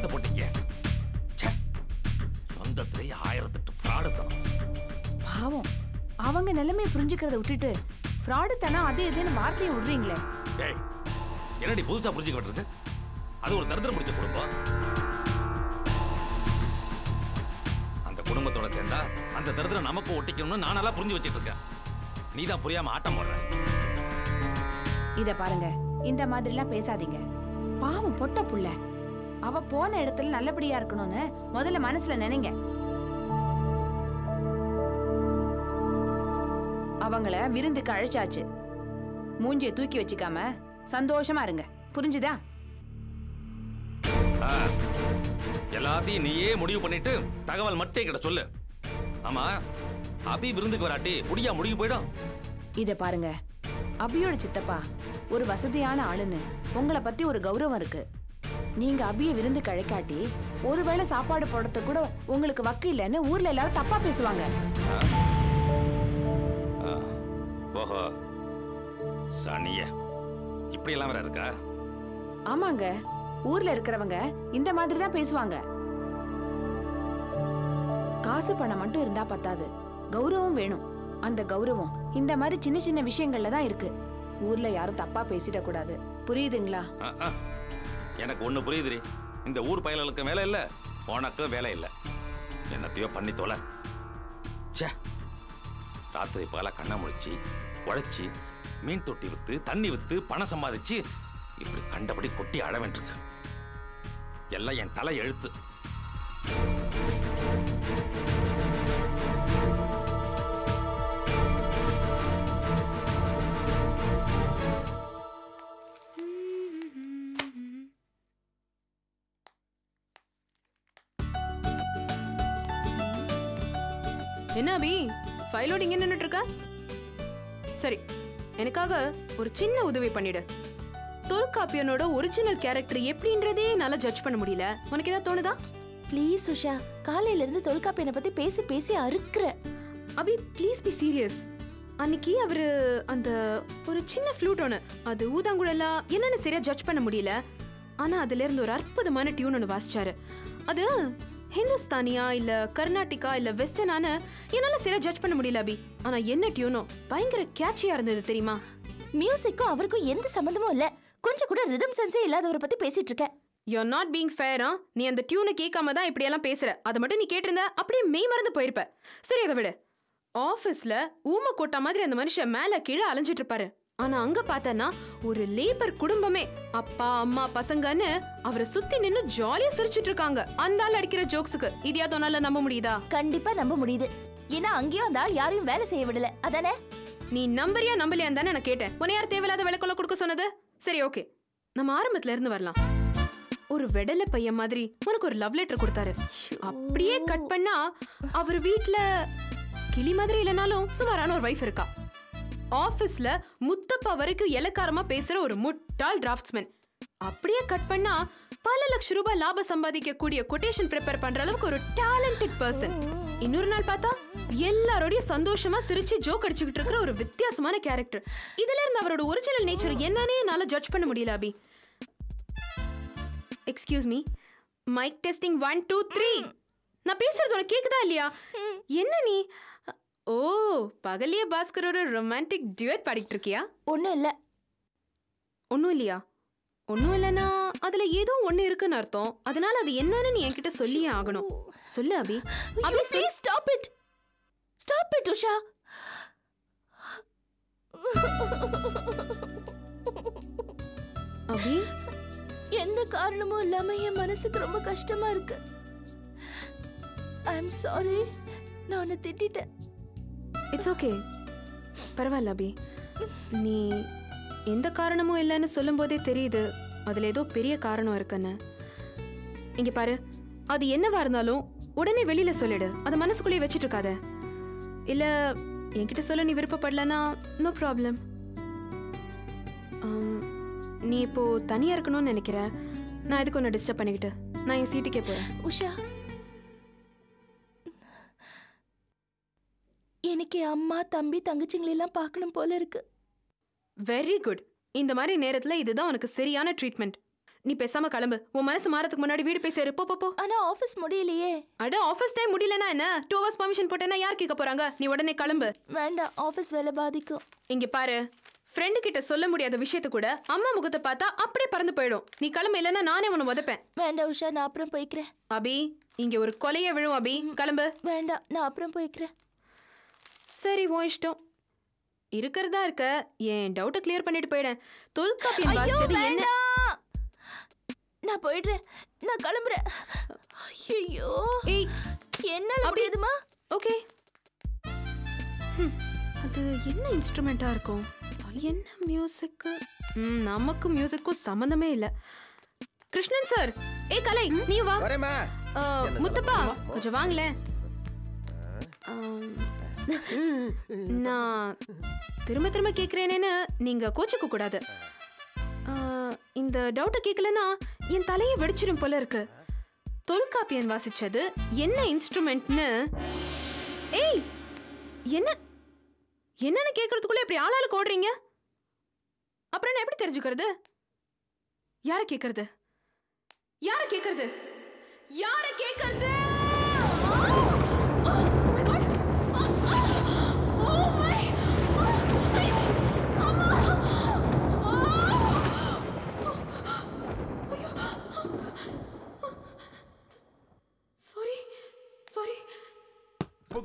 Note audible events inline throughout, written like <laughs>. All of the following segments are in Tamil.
ஏமாத்த போட்டீங்க? சொந்தத்திலேயே ஆயிரத்தெட்டு ஃப்ராடுத்தனம் பாவம். அவங்க நிலைமையை புரிஞ்சுக்கிறத விட்டுட்டு ஃப்ராடு தானே அது எதுன்னு வார்த்தையை விடுறீங்களே. என்னடி புதுசா புரிஞ்சுக்க இருக்கு அது ஒரு தரித்திரம் பிடிச்ச குடும்பம். அந்த குடும்பத்தோட சேர்ந்தா அந்த தரித்திரம் நமக்கும் ஒட்டிக்கணும்னு நானெல்லாம் புரிஞ்சு வச்சிட்டு இருக்கேன். நீ தான் புரியாம ஆட்டம் போடுற. இத பாருங்க. இந்த மாதிரிலாம் பேசாதீங்க. பாவம் பொட்ட புள்ள. அவ போன இடத்துல நல்லபடியா இருக்கணும்னு முதல்ல மனசுல நினைங்க. அவங்கள விருந்துக்கு அழைச்சாச்சு. மூஞ்சிய தூக்கி வச்சுக்காம சந்தோஷமா இருங்க. புரிஞ்சுதா? எல்லாத்தையும் நீயே முடிவு பண்ணிட்டு தகவல் மட்டும் கிட்ட சொல்லு. ஆமா அபி விருந்துக்கு வராட்டி முடியா முடிவு போயிடும். இத பாருங்க. அபியோட சித்தப்பா ஒரு வசதியான ஆளுன்னு உங்களை பத்தி ஒரு கௌரவம் இருக்கு. நீங்க அபிய விருந்துக்கு அழைக்காட்டி ஒருவேளை சாப்பாடு போடுறது கூட உங்களுக்கு வக்கு இல்லைன்னு ஊர்ல எல்லாரும் தப்பா பேசுவாங்க. ஆ, ஓஹோ. சனிய. இப்படி எல்லாம் வேற இருக்கா? ஆமாங்க. ஊர்ல இருக்கிறவங்க இந்த மாதிரி தான் பேசுவாங்க. காசு பணம் மட்டும் இருந்தா பத்தாது. கௌரவம் வேணும். அந்த கௌரவம் இந்த மாதிரி சின்ன சின்ன விஷயங்கள்ல தான் இருக்கு. ஊர்ல யாரும் தப்பா பேசிடக் கூடாது புரியுதுங்களா. எனக்கு ஒண்ணு புரியுதுரி இந்த ஊர் பயலுக்கும் வேலை இல்ல உனக்கும் வேலை இல்ல. என்னத்தையோ பண்ணி தொலை. ச்சே. ராத்திரி பகல கண்ணை முழிச்சு உழைச்சி மீன் தொட்டி வித்து தண்ணி வித்து பணம் சம்பாதிச்சு இப்படி கண்டபடி கொட்டி அழ எல்லாம் என் தலை எழுத்து. என்ன அபி? ஃபைலோட இங்க நின்னுட்டு இருக்க சரி எனக்காக ஒரு சின்ன உதவி பண்ணிடு. தொல்காப்பியனோட ஒரிஜினல் கேரக்டர் எப்படின்றதே என்னால ஜட்ஜ் பண்ண முடியல. உனக்கு ஏதாவது தோணுதா? ப்ளீஸ் உஷா. காலையில இருந்து தொல்காப்பியனை பத்தி பேசி பேசி அறுக்குற. அபி ப்ளீஸ் பி சீரியஸ் அன்னைக்கு அவரு அந்த ஒரு சின்ன ஃப்ளூட் ஒன்று அது ஊதாங்குழலா என்னன்னு சரியா ஜட்ஜ் பண்ண முடியல. ஆனா அதுல இருந்து ஒரு அற்புதமான டியூன் ஒன்று வாசிச்சாரு. அது ஹிந்துஸ்தானியா இல்ல கர்நாடிகா இல்ல வெஸ்டர்னானு என்னால சரியா ஜட்ஜ் பண்ண முடியல அபி. ஆனா என்ன டியூனோ? பயங்கர கேட்சியா இருந்தது தெரியுமா? மியூசிக்கும் அவருக்கும் எந்த சம்மந்தமும் இல்ல. கொஞ்சம் கூட ரிதம் சென்ஸே இல்லாதவரை பத்தி பேசிட்டு இருக்க யூ நாட் பீங் ஃபேரா நீ அந்த டியூனை கேட்காம தான் இப்படியெல்லாம் பேசுற. அதை மட்டும் நீ கேட்டிருந்த அப்படியே மெய் மறந்து போயிருப்ப. சரி அதை விடு. ஆஃபீஸ்ல ஊம கோட்டா மாதிரி அந்த மனுஷன் மேல கீழே அலைஞ்சிட்டு இருப்பாரு. ஆனா அங்க பார்த்தனா ஒரு லேபர் குடும்பமே. அப்பா அம்மா பசங்கன்னு அவரை சுத்தி நின்னு ஜாலியா சிரிச்சிட்டு இருக்காங்க அந்த ஆள் அடிக்கிற ஜோக்ஸுக்கு இதையாவது உன்னால நம்ப முடியுதா? கண்டிப்பா நம்ப முடியுது. ஏன்னா அங்கேயும் அந்த ஆள் யாரையும் வேலை செய்ய விடல. அதானே? நீ நம்பறியா நம்பலையான்னு தானே நான் கேட்டேன். உன்னை யார் தேவையில்லாத விளக்கொள்ள கொடுக்க சொன்னது? சரி ஓகே. நம்ம ஆரம்பத்துல இருந்து வரலாம். ஒரு வெடல பையன் மாதிரி உனக்கு ஒரு லவ் லெட்டர் கொடுத்தாரு. அப்படியே கட் பண்ணா அவர் வீட்ல கிளி மாதிரி இல்லைனாலும் சுமாரான ஒரு வைஃப் இருக்கா. ஆஃபீஸில் முத்தப்பா வரைக்கும் இலக்காரமாக பேசுகிற ஒரு முட்டாள் டிராஃப்ட்ஸ்மேன் அப்படியே கட் பண்ணா பல லட்ச ரூபாய் லாபம் சம்பாதிக்க கூடிய கொட்டேஷன் ப்ரிப்பேர் பண்ற அளவுக்கு ஒரு டேலண்டட் பர்சன் இன்னொரு நாள் பார்த்தா எல்லாரோடையும் சந்தோஷமா சிரிச்சு ஜோக் அடிச்சுக்கிட்டு இருக்கிற ஒரு வித்தியாசமான கேரக்டர் இதுல இருந்து அவரோட ஒரிஜினல் நேச்சர் என்னன்னே என்னால ஜட்ஜ் பண்ண முடியல Abhi. Excuse me mic testing one two three நான் பேசுறது உனக்கு கேக்குதா இல்லையா? என்ன நீ? ஓ பகலிய பாஸ்கரோட ரொமான்டிக் டியூட் பாடிட்டு இருக்கியா ஒண்ணும் இல்ல. ஒன்றும் இல்லையா? ஒன்றும் இல்லைன்னா அதுல ஏதோ ஒண்ணு இருக்குன்னு அர்த்தம். அதனால அது என்னன்னு நீ என்கிட்ட சொல்லியே ஆகணும். சொல்லு Abhi. Abhi please stop it stop it Usha. Abhi? எந்த காரணமும் இல்லாம என் மனசுக்கு ரொம்ப கஷ்டமா இருக்கு. ஐ அம் சாரி நான் உன்னை திட்டிட்டேன். இட்ஸ் ஓகே பரவாயில்ல அபி. நீ எந்த காரணமும் இல்லைன்னு சொல்லும்போதே தெரியுது. அதில் ஏதோ பெரிய காரணம் இருக்குன்னு. இங்கே பாரு. அது என்னவா இருந்தாலும் உடனே வெளியில் சொல்லிடு. அதை மனசுக்குள்ளேயே வச்சிட்டு இருக்காத இல்லை என்கிட்ட சொல்ல நீ விருப்பப்படலன்னா நோ ப்ராப்ளம் நீ இப்போ தனியாக இருக்கணும்னு நினைக்கிற. நான் எதுக்கு ஒன்று டிஸ்டர்ப் பண்ணிக்கிட்டு? நான் என் சீட்டுக்கே போகிறேன் உஷா எனக்கு என் அம்மா தம்பி தங்கச்சிங்களெல்லாம் பார்க்கணும் போல இருக்கு. வெரி குட் இந்த மாதிரி நேரத்துல இதுதான் உனக்கு சரியான ட்ரீட்மெண்ட் நீ பேசாம கிளம்பு. உன் மனசு மாறதுக்கு முன்னாடி வீடு போய் சேரு. போ போ, ஆனா ஆபீஸ் முடியலையே. அட ஆஃபீஸ் டைம் முடியலனா என்ன? டூ ஹவர்ஸ் பர்மிஷன் போட்டேன்னா யார் கேட்க போறாங்க? நீ உடனே கிளம்பு. வேண்டாம் ஆபீஸ் வேலை பாதிக்கும். இங்க பாரு. ஃப்ரெண்டு கிட்ட சொல்ல முடியாத விஷயத்த கூட அம்மா முகத்தை பார்த்தா அப்படியே பறந்து போயிடும். நீ கிளம்பு இல்லைன்னா நானே உன்னை உதப்பேன் வேண்டாம் உஷா நான் அப்புறம் போய்க்கிறேன். அபி இங்க ஒரு கொலைய விழும் அபி. கிளம்பு. வேண்டாம் நான் அப்புறம் போய்க்கிறேன். சரி உன் இஷ்டம். இருக்கிறதா இருக்க என் டவுட்டை கிளியர் பண்ணிட்டு போயிடேன் தொல்காப்பியன் வாசிச்சது என்ன. நான் போயிடுறேன். நான் கிளம்புறேன். ஐயோ ஏய் என்னால அப்படி- முடியுதுமா? ஓகே. அது என்ன இன்ஸ்ட்ருமெண்ட்டா இருக்கும்? என்ன மியூசிக்கு ம் நமக்கு மியூசிக்கும் சம்மந்தமே இல்ல. கிருஷ்ணன் சார் ஏய் கலை நீ வா. முத்தப்பா கொஞ்சம் வாங்களேன். <laughs> நான் திரும்ப திரும்ப கேட்குறேனேன்னு நீங்கள் கோச்சிக்க கூடாது. இந்த டவுட்டை கேட்கலன்னா என் தலையை வெடிச்சிடும் போல இருக்கு. தொல்காப்பியன் வாசிச்சது என்ன இன்ஸ்ட்ருமெண்ட்னு ஏய் என்ன என்னன்னு கேட்கறதுக்குள்ள இப்படி ஆளாளுக்கு ஓடுறீங்க? அப்புறம் நான் எப்படி தெரிஞ்சுக்கிறது? யாரை கேட்கறது யாரை கேட்கறது யாரை கேட்கறது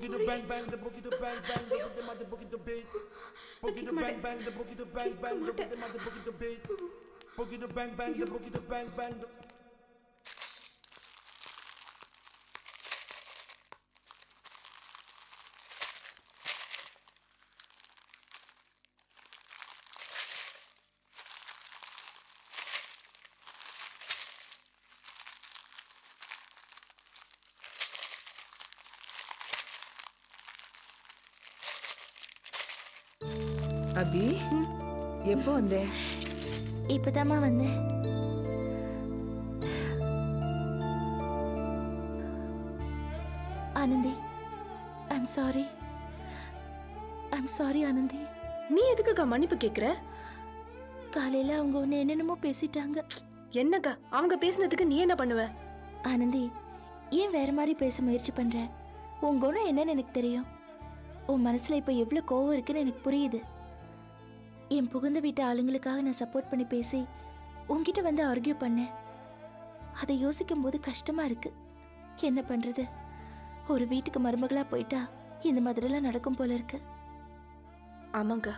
Boogie to bang bang, the boogie to bang bang, the rhythm of the boogie to beat. Boogie to bang bang, the boogie to bang bang, the rhythm of the boogie to beat. Boogie to bang bang, the boogie to bang bang. அபி. எப்போ வந்தே? இப்பதாம்மா வந்தேன். Anandhi I'm sorry I'm sorry Anandhi. நீ எதுக்குக்கா மன்னிப்பு கேக்குற? காலையில அவங்க ஒன்று என்னென்னமோ பேசிட்டாங்க. என்னக்கா? அவங்க பேசுனதுக்கு நீ என்ன பண்ணுவ? ஆனந்தி ஏன் வேற மாதிரி பேச முயற்சி பண்ற? உன் குணம் என்னன்னு எனக்கு தெரியும். உன் மனசுல இப்போ எவ்வளோ கோவம் இருக்குன்னு எனக்கு புரியுது. என் புகுந்த வீட்டு ஆளுங்களுக்காக நான் சப்போர்ட் பண்ணி பேசி உங்ககிட்ட வந்து ஆர்கியூ பண்ணேன் அதை யோசிக்கும் போது கஷ்டமா இருக்கு. என்ன பண்றது? ஒரு வீட்டுக்கு மருமகளா போயிட்டா இந்த மாதிரிலாம் நடக்கும் போல இருக்கு. ஆமாங்க.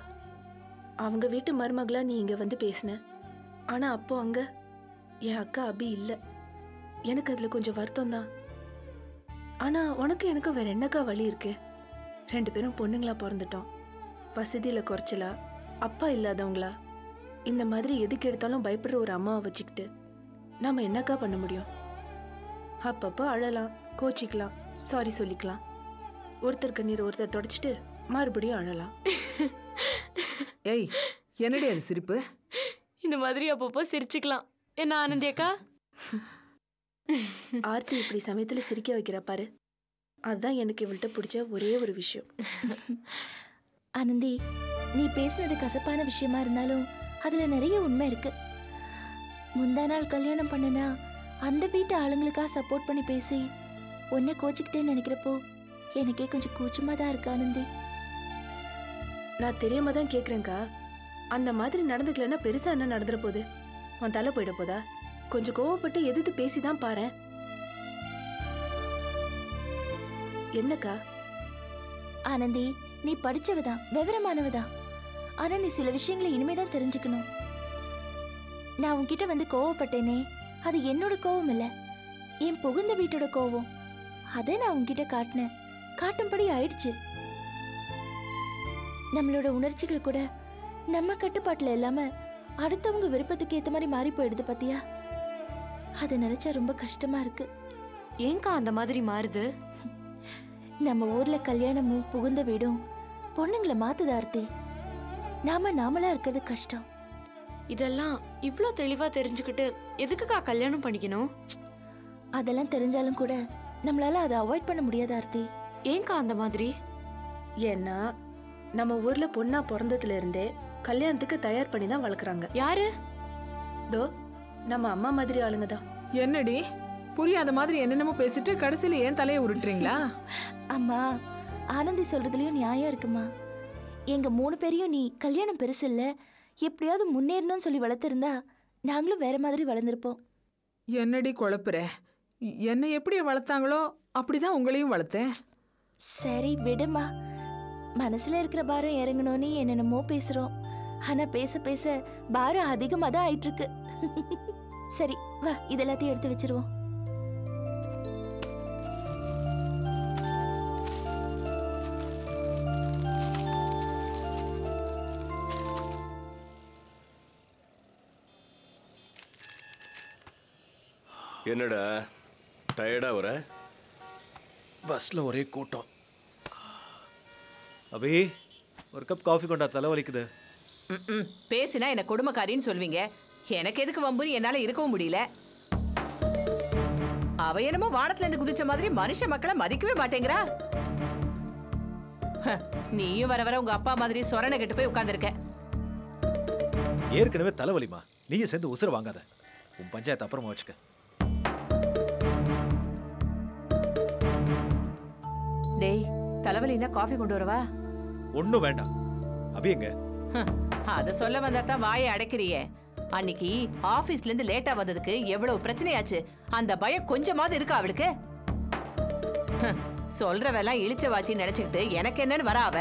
அவங்க வீட்டு மருமகளா நீ இங்க வந்து பேசின. ஆனா அப்போ அங்க என் அக்கா அபி இல்ல. எனக்கு அதுல கொஞ்சம் வருத்தம் தான். ஆனா உனக்கு எனக்கு வேற என்னக்கா வழி இருக்கு? ரெண்டு பேரும் பொண்ணுங்களா பிறந்துட்டோம். வசதியில குறைச்சலா? அப்பா இல்லாதவங்களா? இந்த மாதிரி எதுக்கு எடுத்தாலும் பயப்படுற ஒரு அம்மாவை வச்சுக்கிட்டு நாம என்னக்கா பண்ண முடியும்? அப்பப்போ அழலாம் கோச்சிக்கலாம் சாரி சொல்லிக்கலாம். ஒருத்தர் கண்ணீர் ஒருத்தர் தொடச்சிட்டு மறுபடியும் அழலாம். <laughs> ஏய் என்னடி அது சிரிப்பு? இந்த மாதிரி அப்பப்போ சிரிச்சுக்கலாம். என்ன ஆனந்தி அக்கா? <laughs> ஆர்த்தி இப்படி சமயத்துல சிரிக்க வைக்கிறா பாரு. அதுதான் எனக்கு இவள்கிட்ட பிடிச்ச ஒரே ஒரு விஷயம். <laughs> ஆனந்தி நீ பேசினது கசப்பான விஷயமா இருந்தாலும் அதுல நிறைய உண்மை இருக்கு. முந்தா நாள் கல்யாணம் பண்ணனா அந்த வீட்டு ஆளுங்களுக்காக சப்போர்ட் பண்ணி பேசி உன்னை கோச்சிக்கிட்டேன்னு நினைக்கிறப்போ எனக்கே கொஞ்சம் கூச்சமா தான் இருக்கு ஆனந்தி. நான் தெரியாம தான் கேக்குறேன்க்கா. அந்த மாதிரி நடந்துக்கலன்னா பெருசா என்ன நடந்துற போகுது? உன் தலை போயிட போதா? கொஞ்சம் கோவப்பட்டு எதிர்த்து பேசிதான் பாரேன். என்னக்கா? ஆனந்தி நீ படிச்சவதான் விவரமானவதான். ஆனா நீ சில விஷயங்களை இனிமேதான் தெரிஞ்சுக்கணும். நான் உன்கிட்ட வந்து கோவப்பட்டேனே அது என்னோட கோவம் இல்ல. என் புகுந்த வீட்டோட கோவம். அதை நான் உன்கிட்ட காட்டினேன். காட்டும்படி ஆயிடுச்சு. நம்மளோட உணர்ச்சிகள் கூட நம்ம கட்டுப்பாட்டுல இல்லாம அடுத்தவங்க விருப்பத்துக்கு ஏத்த மாதிரி மாறி போயிடுது பாத்தியா? அதை நினைச்சா ரொம்ப கஷ்டமா இருக்கு. ஏங்கா அந்த மாதிரி மாறுது? நம்ம ஊர்ல கல்யாணமும் புகுந்த வீடும் பொண்ணுங்களை மாத்துது ஆர்த்தி. நாம நாமளா இருக்கிறது கஷ்டம். இதெல்லாம் இவ்ளோ தெளிவா தெரிஞ்சுக்கிட்டு எதுக்குக்கா கல்யாணம் பண்ணிக்கணும்? அதெல்லாம் தெரிஞ்சாலும் கூட நம்மளால அதை அவாய்ட் பண்ண முடியாது ஆர்த்தி. ஏங்கா அந்த மாதிரி? ஏன்னா நம்ம ஊர்ல பொண்ணா பிறந்ததுல இருந்தே கல்யாணத்துக்கு தயார் பண்ணி தான் வளர்க்குறாங்க. யாரு? தோ நம்ம அம்மா மாதிரி ஆளுங்க தான். என்னடி? புரியாத மாதிரி என்னென்னமோ பேசிட்டு கடைசியில ஏன் தலையை உருட்டுறீங்களா? அம்மா ஆனந்தி சொல்றதுலயும் நியாயம் இருக்குமா? எங்க மூணு பேரையும் நீ கல்யாணம் பெருசு இல்ல. எப்படியாவது முன்னேறணும்னு சொல்லி வளர்த்திருந்தா நாங்களும் வேற மாதிரி வளர்ந்துருப்போம். என்னடி குழப்புற? என்னை எப்படி வளர்த்தாங்களோ அப்படிதான் உங்களையும் வளர்த்தேன். சரி விடுமா. மனசுல இருக்கிற பாரம் இறங்கணும்னு என்னென்னமோ பேசுறோம். ஆனா பேச பேச பாரம் அதிகமா தான் ஆயிட்டு இருக்கு சரி வா இதெல்லாத்தையும் எடுத்து வச்சிருவோம். என்னடா டயர்டா வர? பஸ்ல ஒரே கூட்டம். அபி ஒரு கப் காஃபி கொண்டா தலைவலிக்குது. ம்ம். பேசினா என்ன கொடுமைக்காரின்னு சொல்வீங்க. எனக்கு எதுக்கு வம்புன்னு என்னால இருக்கவும் முடியல. அவ என்னமோ வானத்துல இருந்து குதிச்ச மாதிரி மனுஷ மக்களை மதிக்கவே மாட்டேங்கிறா. ஹ, நீயும் வர வர உங்க அப்பா மாதிரி சொரணை கெட்டு போய் உட்கார்ந்திருக்க. ஏற்கனவே தலைவலிமா நீயும் சேர்ந்து உசுர வாங்காத. உன் பஞ்சாயத்து அப்புறமா வச்சுக்க. டேய் தலைவலின்னா காஃபி கொண்டு வரவா? ஒன்றும் வேண்டாம். அபி எங்க? அத சொல்ல வந்தா தான் வாயை அடைக்கிறியே. அன்னைக்கு ஆபீஸ்ல இருந்து லேட்டா வந்ததுக்கு எவ்வளவு பிரச்சனையாச்சு? அந்த பயம் கொஞ்சமாவது இருக்கா அவளுக்கு? சொல்றவெல்லாம் இழிச்ச வாச்சி நினைச்சுக்கிட்டு எனக்கு என்னன்னு வரா அவ?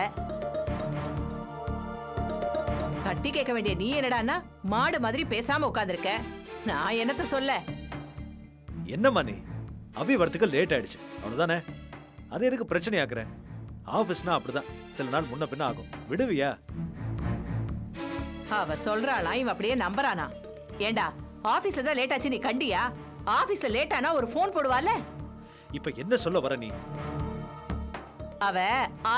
தட்டி கேட்க வேண்டிய நீ என்னடான்னா மாடு மாதிரி பேசாம உட்கார்ந்திருக்க. நான் என்னத்த சொல்ல? என்னம்மா நீ? அபி வரத்துக்கு லேட் ஆயிடுச்சு. அவ்வளோதானே அது எதுக்கு பிரச்சனை ஆக்குற ஆஃபீஸ்னா அப்படிதான். சில நாள் முன்ன பின்ன ஆகும். விடுவியா? அவ சொல்றாளா இவன் அப்படியே நம்புறானா? ஏண்டா ஆபீஸ்ல தான் லேட் ஆச்சு நீ கண்டியா? ஆபீஸ்ல லேட் ஆனா ஒரு ஃபோன் போடுவால இப்ப என்ன சொல்ல வர நீ? அவ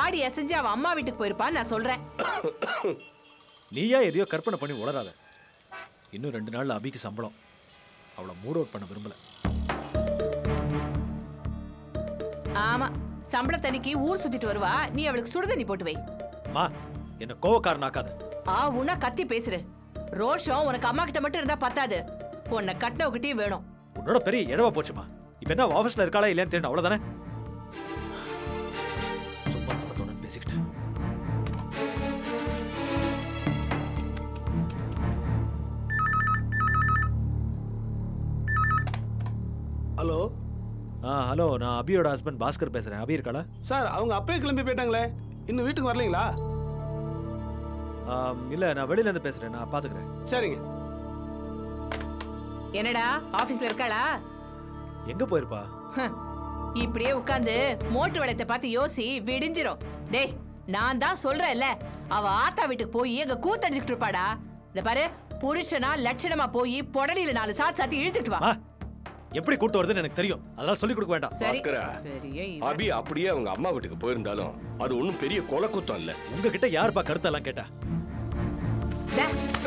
ஆடி அசைஞ்சு அவ அம்மா வீட்டுக்கு போயிருப்பான்னு நான் சொல்றேன். நீயா எதையோ கற்பனை பண்ணி உளராத இன்னும் ரெண்டு நாள்ல அபிக்கு சம்பளம். அவளை மூட் அவுட் பண்ண விரும்பல. ஆமா சம்பளத்தன்னைக்கு ஊர் சுத்திட்டு வருவா. நீ அவளுக்கு சுடுதண்ணி போட்டு வை. மா என்ன கோவக்காரன் ஆக்காத. ஆ உன்னா கத்தி பேசுற ரோஷம் உனக்கு அம்மா கிட்ட மட்டும் இருந்தா பத்தாது. உன்னை கட்டினவகிட்டயும் வேணும். உன்னோட பெரிய இடவா போச்சுமா. இப்ப என்ன ஆஃபீஸ்ல இருக்காளா இல்லையான்னு தெரியணும் அவ்வளவுதானே? ஹலோ நான் அபியோட ஹஸ்பண்ட் பாஸ்கர் பேசுறேன். அபி இருக்காளா? சார் அவங்க அப்பயே கிளம்பி போயிட்டாங்களே. இன்னும் வீட்டுக்கு வரலீங்களா? இல்ல நான் வெளியில இருந்து பேசுறேன். நான் பாத்துக்கிறேன். சரிங்க. என்னடா ஆபீஸ்ல இருக்காளா? எங்க போயிருப்பா? இப்படியே உட்கார்ந்து மோட்டு வளையத்தை பார்த்து யோசி விடிஞ்சிரும். டேய் நான் தான் சொல்றேன்ல அவ ஆத்தா வீட்டுக்கு போய் எங்க கூத்தடிச்சுக்கிட்டு இருப்பாடா. இந்த பாரு புருஷனா லட்சணமா போய் புடலில நாலு சாத்து சாத்தி இழுத்துட்டு வா. எப்படி கூட்டு வருதுன்னு எனக்கு தெரியும். அதெல்லாம் சொல்லி கொடுக்க வேண்டாம். பாஸ்கரா. அபி அப்படியே அவங்க அம்மா வீட்டுக்கு போயிருந்தாலும் அது ஒன்றும் பெரிய கொலை குத்தம் இல்ல. உங்ககிட்ட யாருப்பா கருத்தெல்லாம் கேட்டா?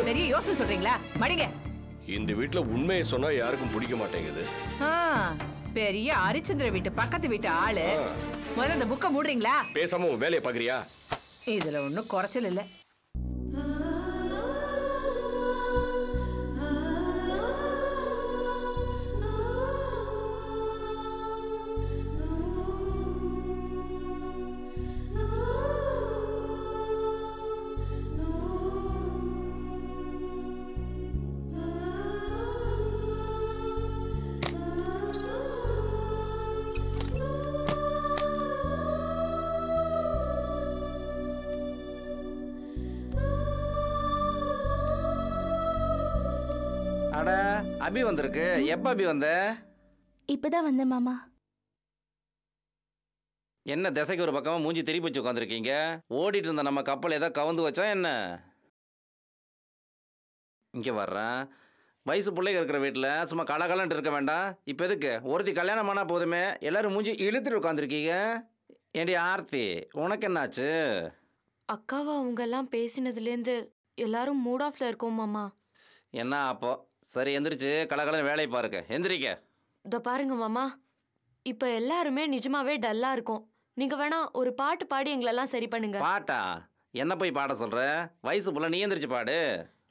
பெரிய யோசனை சொல்றீங்களா? மடிங்க. இந்த வீட்டுல உண்மையை சொன்னா யாருக்கும் பிடிக்க மாட்டேங்குது. ஆ, பெரிய ஹரிச்சந்திர வீட்டு பக்கத்து வீட்டு ஆளு. முதல்ல இந்த புக்கை மூடுறீங்களா? பேசாம உன் வேலையை பாக்குறியா? இதுல ஒண்ணும் குறைச்சல் இல்ல. அட அபி வந்திருக்கு. எப்ப அபி வந்த? இப்பதான் வந்தேன் மாமா. என்ன திசைக்கு ஒரு பக்கமா மூஞ்சி திருப்பி வச்சு உட்காந்துருக்கீங்க ஓடிட்டு இருந்த நம்ம கப்பல் ஏதோ கவுந்து வச்சா என்ன? இங்க வர்றேன். வயசு பிள்ளைங்க இருக்கிற வீட்டில் சும்மா கலகலன்ட்டு இருக்க வேண்டாம். இப்போ எதுக்கு? ஒருத்தி கல்யாணம் பண்ணா போதுமே. எல்லாரும் மூஞ்சி இழுத்துட்டு உட்காந்துருக்கீங்க ஏண்டி ஆர்த்தி உனக்கு என்னாச்சு? அக்காவா அவங்க எல்லாம் பேசினதுலேருந்து எல்லாரும் மூட் ஆஃப்ல இருக்கோம் மாமா. என்ன அப்போ? சரி எந்திரிச்சு கலகலன்னு வேலையை பாருங்க. எந்திரிக்க இதோ பாருங்க மாமா. இப்போ எல்லாருமே நிஜமாவே டல்லா இருக்கோம். நீங்க வேணா ஒரு பாட்டு பாடி எங்களெல்லாம் சரி பண்ணுங்க. பாட்டா? என்ன போய் பாட சொல்ற? வயசு புள்ள நீ எந்திரிச்சு பாடு.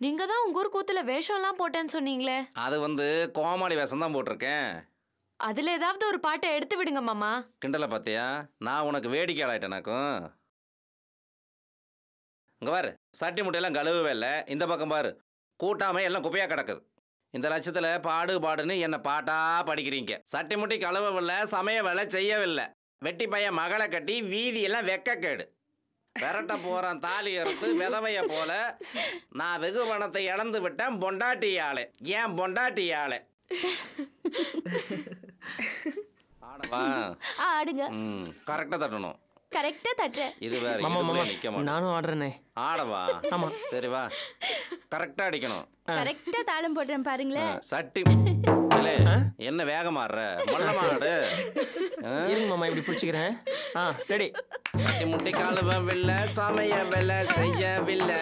நீங்க தான் உங்க ஊர் கூத்துல வேஷம்லாம் போட்டேன்னு சொன்னீங்களே. அது வந்து கோமாளி வேஷம் தான் போட்டிருக்கேன். அதுல ஏதாவது ஒரு பாட்டை எடுத்து விடுங்க மாமா. கிண்டலை பார்த்தியா? நான் உனக்கு வேடிக்கை ஆளாயிட்டேனாக்கும் இங்கே பாரு சட்டி முட்டையெல்லாம் கழுவவே இல்லை. இந்த பக்கம் பாரு கூட்டாம எல்லாம் குப்பையாக கிடக்குது. இந்த லட்சத்தில் பாடு பாடுன்னு என்னை பாட்டா படிக்கிறீங்க. சட்டி முட்டி கழுவவில்லை சமையவில்லை செய்யவில்லை. வெட்டி பையன் மகளை கட்டி வீதியெல்லாம் வெக்கக்கேடு. விரட்ட போகிறான் தாலி அறுத்து விதவைய போல. நான் வெகு பணத்தை இழந்து விட்டேன் பொண்டாட்டியாளே. ஏன் பொண்டாட்டியாளே? <laughs> ஆடவா? ஆடுங்க. ம் கரெக்டாக தட்டணும். கரெக்டா தட்டுறேன். இது வேற மாமா மாமா நிக்க மாட்டேன். நானும் ஆடுறேனே. ஆடவா? ஆமா. சரி வா. கரெக்டா அடிக்கணும். கரெக்டா தாளம் போடுறேன் பாருங்களேன். சட்டி. என்ன வேகமா ஆடுற? மல்லமா ஆடு? இருங்க மாமா இப்படி பிடிச்சிக்கிறேன். ஆ ரெடி. முட்டி முட்டி சமைய சமையவில்லை செய்யவில்லை.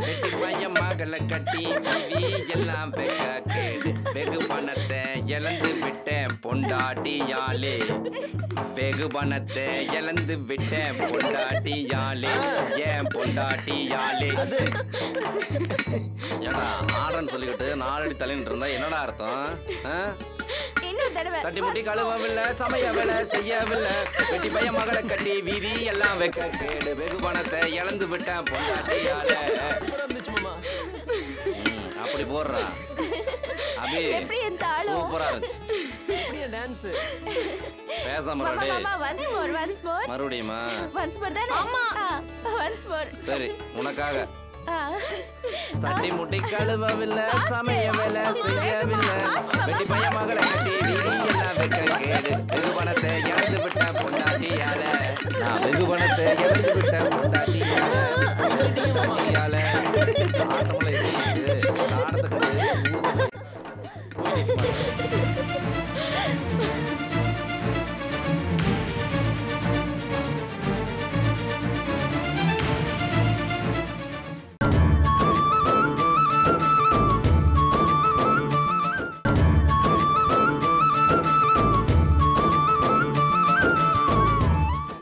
வெட்டி பையன் மகளை கட்டி மீதி எல்லாம் பெக்க கேடு. வெகு பணத்தை இழந்து விட்டேன் பொண்டாட்டியாலே. வெகு பணத்தை இழந்து விட்டேன் பொண்டாட்டியாலே. ஏன் பொண்டாட்டியாலே? ஏடா ஆடுறேன்னு சொல்லிக்கிட்டு நாலடி தலைன்னு இருந்தா என்னடா அர்த்தம்? ஆ? தடவை தட்டி முட்டி கழுவவில்லை சமையவில்லை செய்யவில்லை. வெட்டி பையன் மகளை கட்டி வீதி எல்லாம் வைக்க கேடு. வெகு பணத்தை இழந்து விட்டேன் பொண்டாட்டியால. அப்படி போடுறா. அபி எப்படி என் தாளம் சூப்பரா இருந்துச்சு. அப்படியே டான்ஸ் பேசாம மாமா டேய். மாமா ஒன்ஸ் மோர் ஒன்ஸ் மோர் மறுபடியுமா? ஒன்ஸ் மோர் தானே? ஆமா. ஒன்ஸ் மோர் சரி உனக்காக. தட்டி முட்டி கழுவவில்லை சமையவில்லை செய்யவில்லை. வெட்டி பையன் மகளை கட்டி எல்லாம் வைக்க கேடு வெகு பணத்தை இழந்து விட்ட பொண்டாட்டியால. நான் வெகு பணத்தை இழந்து விட்ட பொண்டாட்டியால.